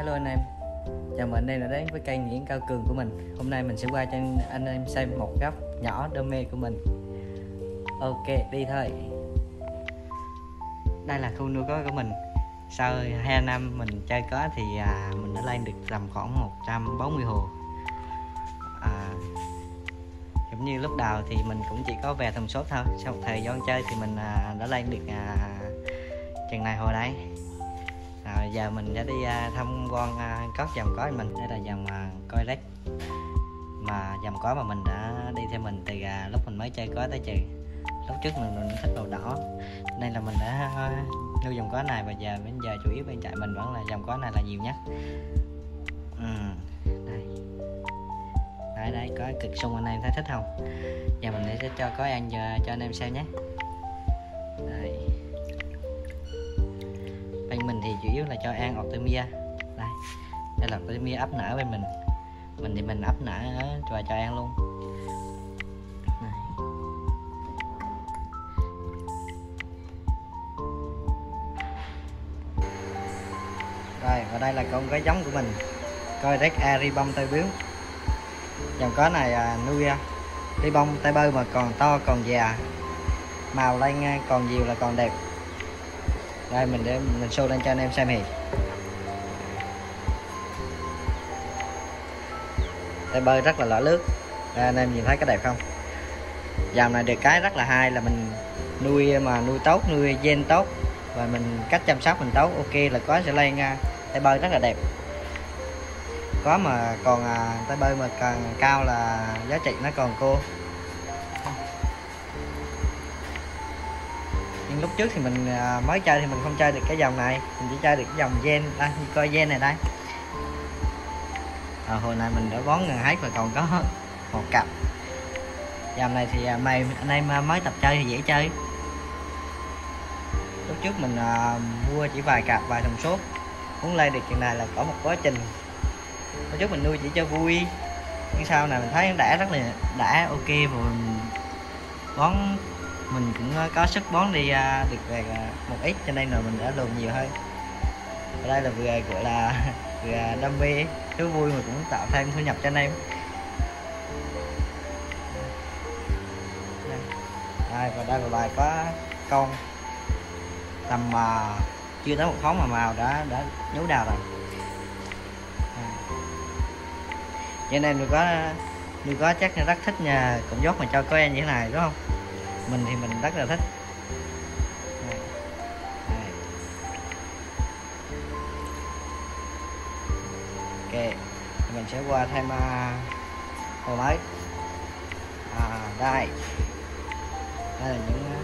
Hello anh em. Chào mừng anh em đã đến với kênh Nguyễn Cao Cường của mình. Hôm nay mình sẽ qua cho anh em xem một góc nhỏ đam mê của mình. Ok đi thôi. Đây là khu nuôi cá của mình. Sau 2 năm mình chơi cá thì à, mình đã lên được tầm khoảng 140 hồ. À, Giống như lúc đầu thì mình cũng chỉ có về thùng số thôi. Sau một thời gian chơi thì mình à, đã lên được à, chừng này hồ đấy à, giờ mình sẽ đi à, tham quan à, các dòng cói mình đây là dòng à, coi rách mà dòng cói mà mình đã đi theo mình từ à, lúc mình mới chơi cói tới trừ lúc trước mình, mình thích màu đỏ. Nên là mình đã à, nuôi dòng cói này và giờ bây giờ chủ yếu bên trại mình vẫn là dòng cói này là nhiều nhất. Ừ, đây. Đấy đấy có cực sung anh em thấy thích không? Giờ mình sẽ cho có ăn cho, à, cho anh em xem nhé. Bên mình thì chủ yếu là cho ăn Optimia. Đây đây là Optimia ấp nở bên mình. Mình thì mình ấp nở và cho ăn luôn. Rồi và đây là con cái giống của mình. Coi rét A bông tay bướm dòng có này à, nuôi à, ribong tay bơ mà còn to còn già. Màu lên còn nhiều là còn đẹp đây mình để mình show lên cho anh em xem thì tay bơi rất là lỡ nước đây, anh em nhìn thấy cái đẹp không? Dòng này được cái rất là hay là mình nuôi mà nuôi tốt nuôi gen tốt và mình cách chăm sóc mình tốt ok là có sẽ lên tay bơi rất là đẹp. Có mà còn à, tay bơi mà càng cao là giá trị nó còn cô lúc trước thì mình à, mới chơi thì mình không chơi được cái dòng này. Mình chỉ chơi được cái dòng gen à, đây coi gen này đây à, hồi này mình đã bón gần hết và còn có một cặp. Dòng này thì à, mày anh em mới tập chơi thì dễ chơi. Lúc trước mình à, mua chỉ vài cặp vài thùng số muốn lên được chuyện này là có một quá trình. Lúc trước mình nuôi chỉ cho vui. Nhưng sau này mình thấy đã rất là đã ok rồi. Bón mình cũng ờ, có sức bón đi ờ, được về ờ, một ít cho nên là mình đã lùn nhiều hơn. Ở đây là vừa gọi là vừa đam mê thú vui mà cũng tạo thêm thu nhập cho anh em. Đây và đây là bài có con tầm uh, chưa tới một tháng mà màu đã đã nhú đào rồi. Cho nên đừng có đừng có chắc rất thích nhà cũng dốt mà cho có em như thế này đúng không? Mình thì mình rất là thích. Đây. Đây. ok mình sẽ qua thêm uh, hồ mới. À, đây. Đây là những à,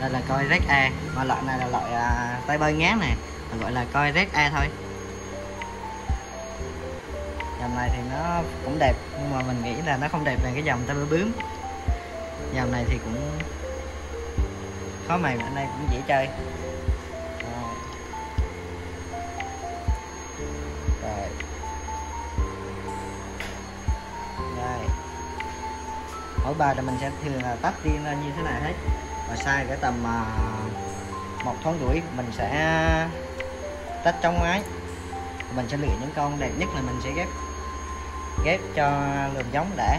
đây là coi red a. Mà loại này là loại uh, tay bơi ngán này gọi là coi red a thôi dòng này thì nó cũng đẹp nhưng mà mình nghĩ là nó không đẹp bằng cái dòng tay bướm. Bướm dòng này thì cũng khó mày ở đây cũng dễ chơi. Rồi. Đây mỗi bài là mình sẽ thường là tách riêng ra như thế này hết. Và sai cái tầm uh, một thoáng rưỡi mình sẽ tách trong máy mình sẽ lựa những con đẹp nhất là mình sẽ ghép ghép cho lườm giống đã.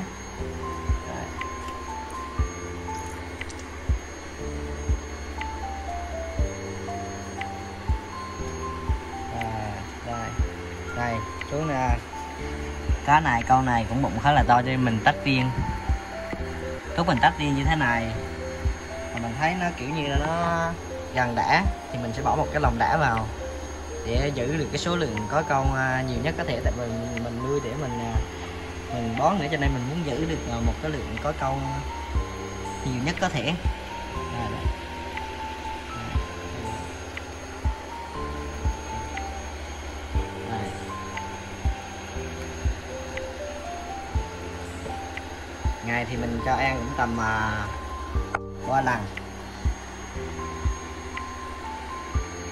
À, đây đây xuống nè. Cá này con này cũng bụng khá là to cho mình tách riêng. Lúc mình tách riêng như thế này mà mình thấy nó kiểu như là nó gần đã thì mình sẽ bỏ một cái lồng đã vào để giữ được cái số lượng có con à, nhiều nhất có thể. Tại vì mình nuôi để mình à, mình bón nữa cho nên mình muốn giữ được à, một cái lượng có câu nhiều nhất có thể. À, à, Ngày thì mình cho ăn cũng tầm ba lần.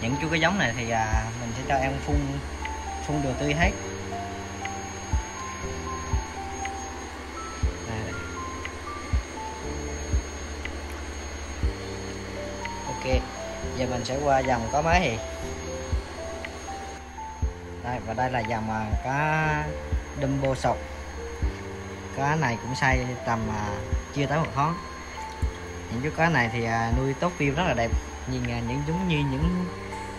Những chú cái giống này thì mình sẽ cho em phun phun đồ tươi hết. Giờ mình sẽ qua dòng có máy thì. Đây và đây là dòng mà cá Dumbo sọc. Cá này cũng say tầm à, chưa tới một tháng những chú cá này thì à, nuôi tốt view rất là đẹp. Nhìn à, những giống như những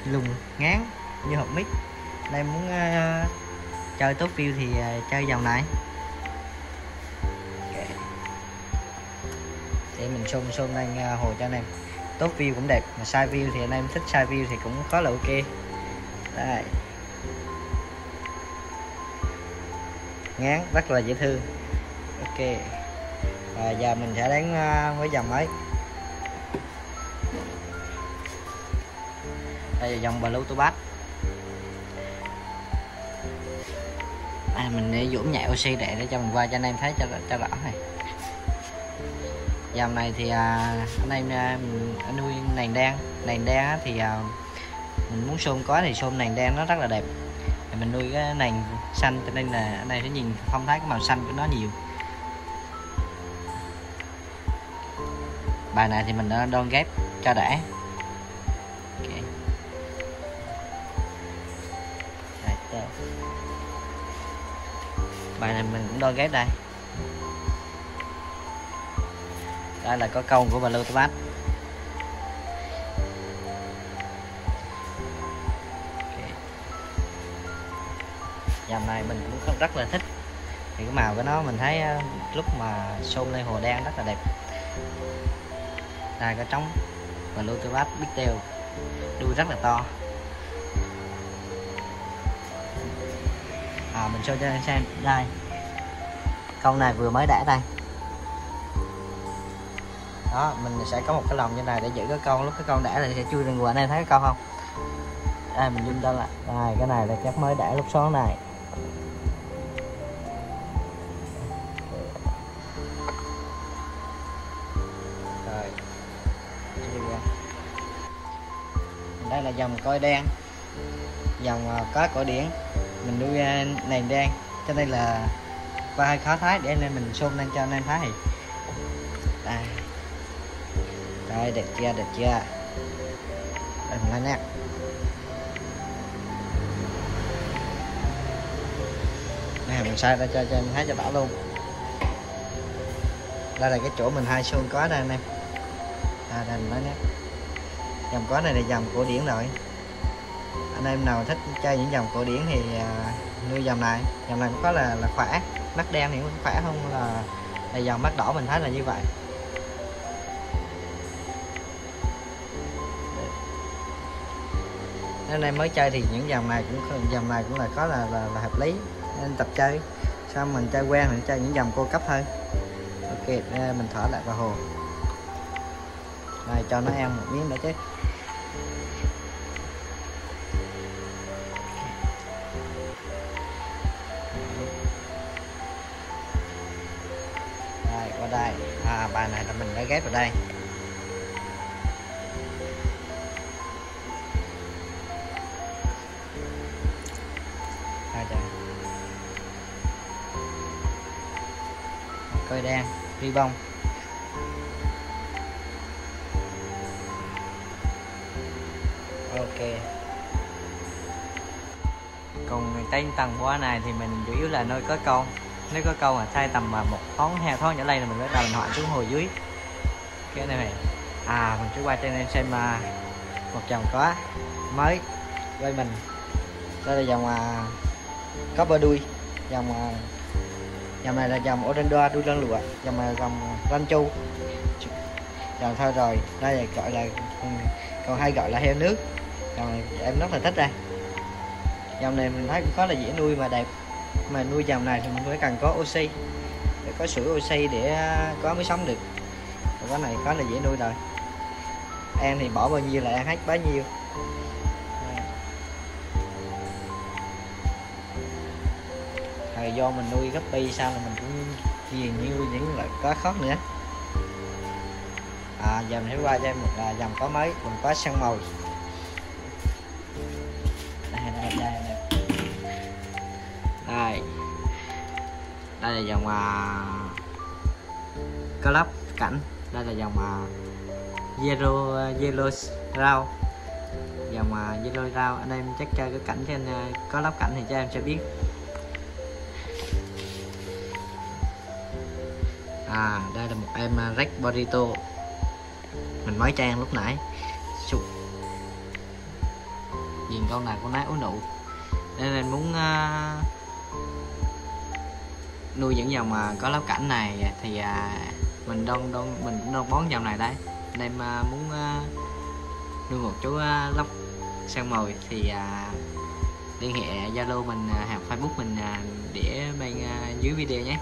lùng ngán như hộp mít. Đây muốn uh, chơi tốt view thì uh, chơi dòng này. Để mình xôn xôn lên à, hồ cho anh em tốt view cũng đẹp mà sai view thì anh em thích sai view thì cũng khá là ok. Đây. Ngán rất là dễ thương. Ok. Và giờ mình sẽ đến à, với dòng ấy đây là dòng blue bass à, mình để dũng nhẹ oxy để để cho mình qua cho anh em thấy cho cho rõ này. Dạ, dòng này thì à, à, anh em anh nuôi nành đen nành đen thì à, mình muốn xôm có thì xôm nành đen nó rất là đẹp. Thì mình nuôi cái nành xanh cho nên là anh em sẽ nhìn phong thái cái màu xanh của nó nhiều. Bài này thì mình đã đôn ghép cho đã. Bài này mình cũng đôn ghép đây. Đây là có câu của bà Lưu Bát dòng này mình cũng không- rất là thích thì cái màu của nó. Mình thấy ờ, lúc mà xôn lên hồ đen rất là đẹp. Đây có trống và lưu tư bát biết teo đuôi rất là to. À mình show cho anh xem. Đây. Con này vừa mới đẻ đây đó, mình sẽ có một cái lồng như này để giữ cái con lúc cái con đẻ là sẽ chui lên quần anh em thấy cái con không? Đây, mình zoom ra lại. Đây, cái này là chắc mới đẻ lúc sáng này. Rồi đây là dòng coi đen. Dòng ờ, có cổ điển. Mình nuôi nền đen. Cho nên là qua hơi khó thái để nên mình zoom lên cho anh em thấy. Đây đây đẹp chưa đẹp chưa? Đừng lên nè này mình sai ra cho cho em thấy cho rõ luôn. Đây là cái chỗ mình hai xương có đây anh em. À đây mình nói nè. Dòng có này là dòng cổ điển rồi. Anh em nào thích chơi những dòng cổ điển thì à, nuôi dòng này. Dòng này cũng có là là khỏe. Mắt đen thì cũng khỏe không là là dòng mắt đỏ mình thấy là như vậy. Nếu anh em mới chơi thì những dòng này cũng dòng này cũng là có là là, là hợp lý. Nên tập chơi. Xong mình chơi quen mình chơi những dòng cô cấp hơn ok mình thở lại vào hồ. Này cho nó ăn một miếng nữa chứ. Đây, qua đây. À bài này là mình đã ghép vào đây. Coi đen ri bông. Ok. Còn cái tầng qua này thì mình chủ yếu là nuôi có câu nếu có câu mà sai tầm mà một tháng hai tháng trở lên là mình bắt đầu mình hoạn xuống hồ dưới. Cái này này. À mình sẽ qua anh em xem mà một dòng có mới với mình. Đây là dòng à, có bờ đuôi dòng à, dòng này là dòng Orlando đuôi lân lụa dòng này là dòng Ranchu dòng thôi rồi, đây là gọi là ừ, còn hay gọi là heo nước. Dòng này em rất là thích đây. Dòng này mình thấy cũng có là dễ nuôi mà đẹp. Mà nuôi dòng này thì mình phải cần có oxy để có sữa oxy để à, có mới sống được. Còn cái này có là dễ nuôi rồi. Em thì bỏ bao nhiêu là em hết bấy nhiêu. Thời do mình nuôi guppy sao là mình cũng nhiều như những loại cá khác nữa. À giờ mình sẽ qua cho em một là dòng cá mới dòng có săn màu đây đây đây đây. Đây. Đây là dòng à, club cảnh. Đây là dòng à, zero zero rau dòng à, zero rau anh em chắc chơi cái cảnh trên à, có lắp cảnh thì cho em cho biết. À đây là một em à, Red Rex Burrito mình mới trang lúc nãy. Chụp. nhìn con này con nái ú nụ nên mình muốn uh, nuôi những dòng mà có lá cảnh này. Thì uh, mình đông đông mình cũng đông bón dòng này đấy. Nên em uh, muốn uh, nuôi một chú uh, lóc sang mồi. Thì uh, liên hệ zalo mình uh, hoặc facebook mình uh, để bên uh, dưới video nhé.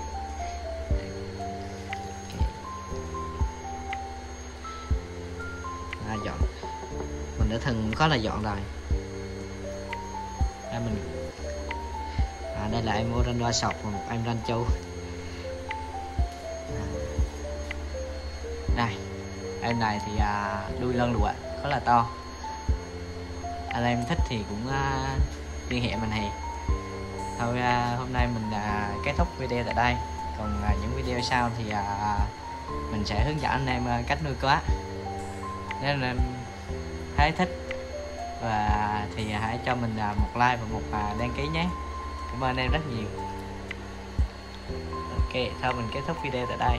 Mình đã từng có là dọn rồi đây mình. À, đây là em mua ranh sọc và một em ranh châu. À. đây em này thì à, đuôi lân lụa khá là to. Anh em thích thì cũng à, liên hệ mình thì. Thôi à, hôm nay mình à, kết thúc video tại đây. Còn à, những video sau thì à, mình sẽ hướng dẫn anh em à, cách nuôi cá. Nên là thấy thích. Và thì hãy cho mình à, một like và một à, đăng ký nhé. Cảm ơn em rất nhiều. Ok thôi mình kết thúc video tại đây.